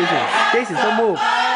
Jason. Jason, isso?